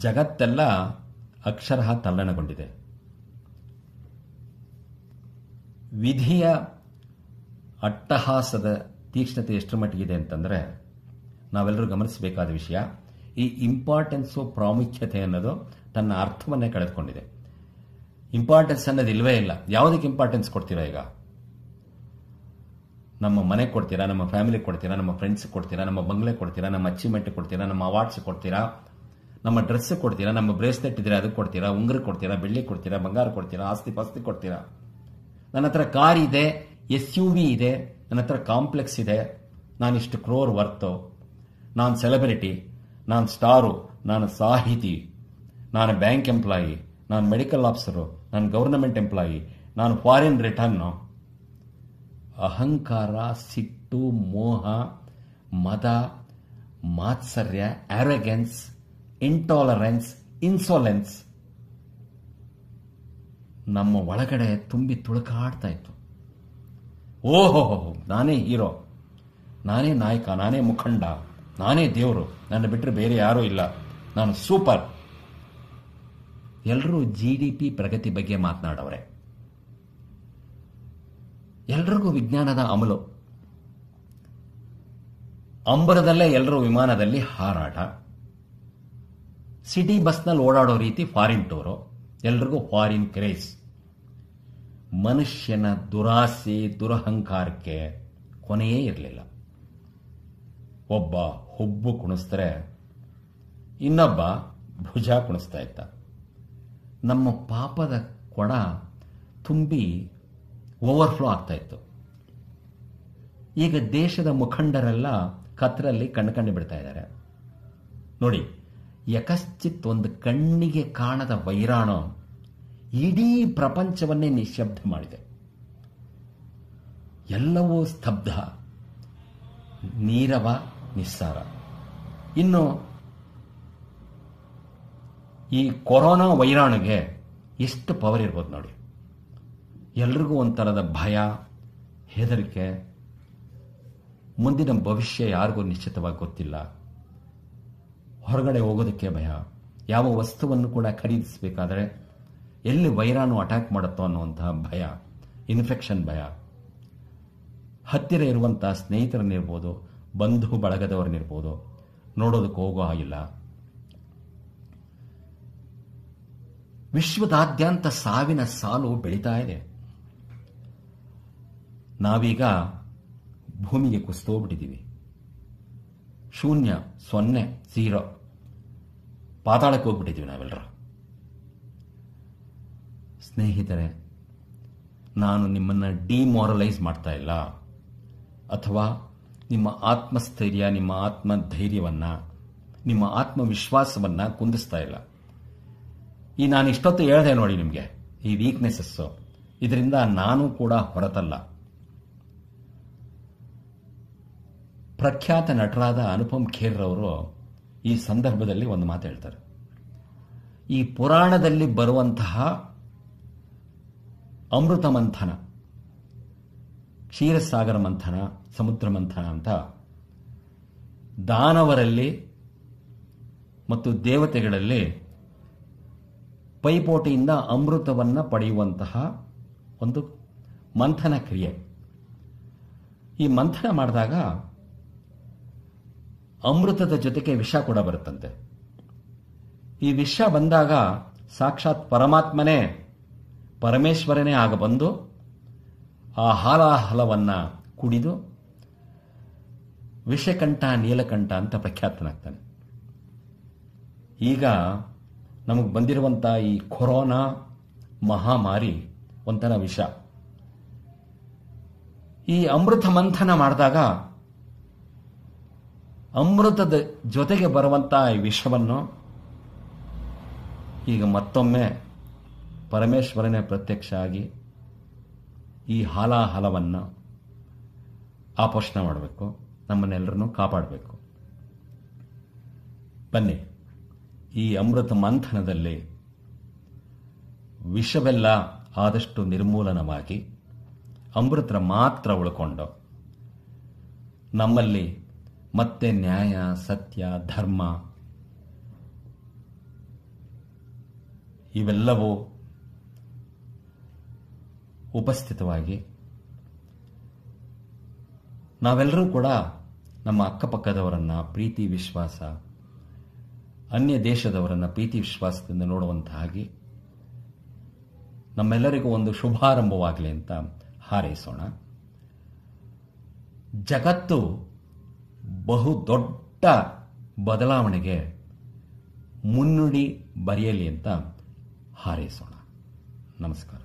ಜಗತ್ತೆಲ್ಲ ಅಕ್ಷರಃ ತಲ್ಲಣಗೊಂಡಿದೆ. ವಿಧಿಯ ಅಟ್ಟಹಾಸದ ತೀಕ್ಷ್ಣತೆ ಎಷ್ಟರ ಮಟ್ಟಿಗಿದೆ ಅಂತಂದರೆ ನಾವೆಲ್ಲರೂ ಗಮನಿಸಬೇಕಾದ ವಿಷಯ, ಈ ಇಂಪಾರ್ಟೆನ್ಸು ಪ್ರಾಮುಖ್ಯತೆ ಅನ್ನೋದು ತನ್ನ ಅರ್ಥವನ್ನೇ ಕಳೆದುಕೊಂಡಿದೆ. ಇಂಪಾರ್ಟೆನ್ಸ್ ಅನ್ನೋದು ಇಲ್ಲವೇ ಇಲ್ಲ. ಯಾವುದಕ್ಕೆ ಇಂಪಾರ್ಟೆನ್ಸ್ ಕೊಡ್ತೀರಾ ಈಗ? ನಮ್ಮ ಮನೆ ಕೊಡ್ತೀರಾ, ನಮ್ಮ ಫ್ಯಾಮಿಲಿ ಕೊಡ್ತೀರಾ, ನಮ್ಮ ಫ್ರೆಂಡ್ಸ್ ಕೊಡ್ತೀರಾ, ನಮ್ಮ ಬಂಗ್ಲೆ ಕೊಡ್ತೀರಾ, ನಮ್ಮ ಅಚೀವ್ಮೆಂಟ್ ಕೊಡ್ತೀರಾ, ನಮ್ಮ ಅವಾರ್ಡ್ಸ್ ಕೊಡ್ತೀರಾ? ನಮ್ಮ ಡ್ರೆಸ್ ಕೊಡ್ತೀರಾ, ನಮ್ಮ ಬ್ರೇಸ್ಲೆಟ್ ಇದ್ರೆ ಅದಕ್ಕೆ ಕೊಡ್ತೀರಾ ಉಂಗುರ ಕೊಡ್ತೀರಾ ಬೆಳ್ಳಿ ಕೊಡ್ತೀರಾ, ಬಂಗಾರ ಕೊಡ್ತೀರಾ, ಆಸ್ತಿ ಪಾಸ್ತಿ ಕೊಡ್ತೀರಾ? ನನ್ನ ಹತ್ರ ಕಾರ್ ಇದೆ ಎಸ್ ಯು ವಿ ಇದೆ, ನನ್ನ ಹತ್ರ ಕಾಂಪ್ಲೆಕ್ಸ್ ಇದೆ ನಾನಿಷ್ಟು ಕ್ರೋರ್ ವರ್ತು ನಾನು ಸೆಲೆಬ್ರಿಟಿ ನಾನು ಸ್ಟಾರು ನಾನು ಸಾಹಿತಿ, ನಾನು ಬ್ಯಾಂಕ್ ಎಂಪ್ಲಾಯಿ ನಾನು ಮೆಡಿಕಲ್ ಆಫೀಸರು ನಾನು ಗವರ್ನಮೆಂಟ್ ಎಂಪ್ಲಾಯಿ ನಾನು ಫಾರಿನ್ ರಿಟರ್ನು ಅಹಂಕಾರ, ಸಿಟ್ಟು, ಮೋಹ, ಮದ, ಮಾತ್ಸರ್ಯ ಆರೋಗೆನ್ಸ್ ಇಂಟಾಲರೆನ್ಸ್ ಇನ್ಸೋಲೆನ್ಸ್ ನಮ್ಮ ಒಳಗಡೆ ತುಂಬಿ ತುಳುಕಾಡ್ತಾ ಇತ್ತು. ಓಹೋ, ನಾನೇ ಹೀರೋ, ನಾನೇ ನಾಯಕ, ನಾನೇ ಮುಖಂಡ, ನಾನೇ ದೇವರು, ನನ್ನ ಬಿಟ್ಟರೆ ಬೇರೆ ಯಾರೂ ಇಲ್ಲ, ನಾನು ಸೂಪರ್. ಎಲ್ಲರೂ ಜಿ ಡಿ ಪಿ ಪ್ರಗತಿ ಬಗ್ಗೆ ಮಾತನಾಡವ್ರೆ. ಎಲ್ರಿಗೂ ವಿಜ್ಞಾನದ ಅಮಲು. ಅಂಬರದಲ್ಲೇ ಎಲ್ಲರೂ ವಿಮಾನದಲ್ಲಿ ಹಾರಾಟ. ಸಿಟಿ ಬಸ್ನಲ್ಲಿ ಓಡಾಡೋ ರೀತಿ ಫಾರಿನ್ ಟೂರು ಎಲ್ರಿಗೂ ಫಾರಿನ್ ಕ್ರೇಸ್ ಮನುಷ್ಯನ ದುರಾಸೆ, ದುರಹಂಕಾರಕ್ಕೆ ಕೊನೆಯೇ ಇರಲಿಲ್ಲ. ಒಬ್ಬ ಹುಬ್ಬು ಕುಣಿಸಿದ್ರೆ ಇನ್ನೊಬ್ಬ ಭುಜ ಕುಣಿಸ್ತಾ ಇದ್ದ. ನಮ್ಮ ಪಾಪದ ಕೊಡ ತುಂಬಿ ಓವರ್ಫ್ಲೋ ಆಗ್ತಾ ಇತ್ತು. ಈಗ ದೇಶದ ಮುಖಂಡರೆಲ್ಲ ಕತ್ತರಲ್ಲಿ ಕಣ್ಕಂಡು ಬಿಡ್ತಾ ಇದ್ದಾರೆ. ನೋಡಿ ಯಕಶ್ಚಿತ್ ಒಂದು ಕಣ್ಣಿಗೆ ಕಾಣದ ವೈರಾಣು ಇಡೀ ಪ್ರಪಂಚವನ್ನೇ ನಿಶಬ್ದ ಮಾಡಿದೆ. ಎಲ್ಲವೂ ಸ್ತಬ್ಧ, ನೀರವ, ನಿಸ್ಸಾರ. ಇನ್ನು ಈ ಕೊರೋನಾ ವೈರಾಣುಗೆ ಎಷ್ಟು ಪವರ್ ಇರ್ಬೋದು ನೋಡಿ. ಎಲ್ರಿಗೂ ಒಂಥರದ ಭಯ, ಹೆದರಿಕೆ. ಮುಂದಿನ ಭವಿಷ್ಯ ಯಾರಿಗೂ ನಿಶ್ಚಿತವಾಗಿ ಗೊತ್ತಿಲ್ಲ. ಹೊರಗಡೆ ಹೋಗೋದಕ್ಕೆ ಭಯ. ಯಾವ ವಸ್ತುವನ್ನು ಕೂಡ ಖರೀದಿಸಬೇಕಾದ್ರೆ ಎಲ್ಲಿ ವೈರಾಣು ಅಟ್ಯಾಕ್ ಮಾಡುತ್ತೋ ಅನ್ನುವಂತಹ ಭಯ ಇನ್ಫೆಕ್ಷನ್ ಭಯ. ಹತ್ತಿರ ಇರುವಂತಹ ಸ್ನೇಹಿತರನ್ನಿರ್ಬೋದು, ಬಂಧು ಬಳಗದವರನ್ನಿರ್ಬೋದು, ನೋಡೋದಕ್ಕೆ ಹೋಗೋ ಹಾಗಿಲ್ಲ. ವಿಶ್ವದಾದ್ಯಂತ ಸಾವಿನ ಸಾಲು ಬೆಳೀತಾ ಇದೆ. ನಾವೀಗ ಭೂಮಿಗೆ ಕುಸ್ತೋಗ್ಬಿಟ್ಟಿದ್ದೀವಿ. ಶೂನ್ಯ, ಸೊನ್ನೆ ಝೀರೋ ಪಾತಾಳಕ್ಕೆ ಹೋಗ್ಬಿಟ್ಟಿದ್ದೀವಿ ನಾವೆಲ್ಲರೂ ಸ್ನೇಹಿತರೆ, ನಾನು ನಿಮ್ಮನ್ನು ಡಿಮಾರಲೈಸ್ ಮಾಡ್ತಾ ಇಲ್ಲ. ಅಥವಾ ನಿಮ್ಮ ಆತ್ಮಸ್ಥೈರ್ಯ, ನಿಮ್ಮ ಆತ್ಮಧೈರ್ಯವನ್ನು, ನಿಮ್ಮ ಆತ್ಮವಿಶ್ವಾಸವನ್ನು ಕುಂದಿಸ್ತಾ ಇಲ್ಲ. ಈ ನಾನು ಇಷ್ಟೊತ್ತು ಹೇಳಿದೆ ನೋಡಿ ನಿಮಗೆ, ಈ ವೀಕ್ನೆಸಸ್ಸು ಇದರಿಂದ ನಾನು ಕೂಡ ಹೊರತಲ್ಲ. ಪ್ರಖ್ಯಾತ ನಟರಾದ ಅನುಪಮ್ ಖೇರ್ ಅವರು ಈ ಸಂದರ್ಭದಲ್ಲಿ ಒಂದು ಮಾತು ಹೇಳ್ತಾರೆ. ಈ ಪುರಾಣದಲ್ಲಿ ಬರುವಂತಹ ಅಮೃತ ಮಂಥನ, ಕ್ಷೀರಸಾಗರ ಮಂಥನ, ಸಮುದ್ರ ಮಂಥನ ಅಂತ ದಾನವರಲ್ಲಿ ಮತ್ತು ದೇವತೆಗಳಲ್ಲಿ ಪೈಪೋಟಿಯಿಂದ ಅಮೃತವನ್ನು ಪಡೆಯುವಂತಹ ಒಂದು ಮಂಥನ ಕ್ರಿಯೆ. ಈ ಮಂಥನ ಮಾಡಿದಾಗ ಅಮೃತದ ಜೊತೆಗೆ ವಿಷ ಕೂಡ ಬರುತ್ತಂತೆ. ಈ ವಿಷ ಬಂದಾಗ ಸಾಕ್ಷಾತ್ ಪರಮಾತ್ಮನೇ ಪರಮೇಶ್ವರನೇ ಆಗ ಬಂದು ಆ ಹಾಲಾಹಲವನ್ನು ಕುಡಿದು ವಿಷಕಂಠ, ನೀಲಕಂಠ ಅಂತ ಪ್ರಖ್ಯಾತನಾಗ್ತಾನೆ. ಈಗ ನಮಗೆ ಬಂದಿರುವಂಥ ಈ ಕೊರೋನಾ ಮಹಾಮಾರಿ ಒಂಥರ ವಿಷ. ಈ ಅಮೃತ ಮಂಥನ ಮಾಡಿದಾಗ ಅಮೃತದ ಜೊತೆಗೆ ಬರುವಂಥ ಈ ವಿಷವನ್ನು ಈಗ ಮತ್ತೊಮ್ಮೆ ಪರಮೇಶ್ವರನೇ ಪ್ರತ್ಯಕ್ಷ ಆಗಿ ಈ ಹಾಲಾಹಲವನ್ನು ಆಪೋಷಣ ಮಾಡಬೇಕು ನಮ್ಮನ್ನೆಲ್ಲರನ್ನು ಕಾಪಾಡಬೇಕು. ಬನ್ನಿ, ಈ ಅಮೃತ ಮಂಥನದಲ್ಲಿ ವಿಷವೆಲ್ಲ ಆದಷ್ಟು ನಿರ್ಮೂಲನವಾಗಿ ಅಮೃತ ಮಾತ್ರ ಉಳ್ಕೊಂಡು ನಮ್ಮಲ್ಲಿ ಮತ್ತೆ ನ್ಯಾಯ, ಸತ್ಯ, ಧರ್ಮ ಇವೆಲ್ಲವೂ ಉಪಸ್ಥಿತವಾಗಿ ನಾವೆಲ್ಲರೂ ಕೂಡ ನಮ್ಮ ಅಕ್ಕಪಕ್ಕದವರನ್ನ ಪ್ರೀತಿ, ವಿಶ್ವಾಸ, ಅನ್ಯ ದೇಶದವರನ್ನ ಪ್ರೀತಿ, ವಿಶ್ವಾಸದಿಂದ ನೋಡುವಂತಹ ಹಾಗೆ ನಮ್ಮೆಲ್ಲರಿಗೂ ಒಂದು ಶುಭಾರಂಭವಾಗಲಿ ಅಂತ ಹಾರೈಸೋಣ. ಜಗತ್ತು ಬಹು ದೊಡ್ಡ ಬದಲಾವಣೆಗೆ ಮುನ್ನುಡಿ ಬರೆಯಲಿ ಅಂತ ಹಾರೈಸೋಣ. ನಮಸ್ಕಾರ.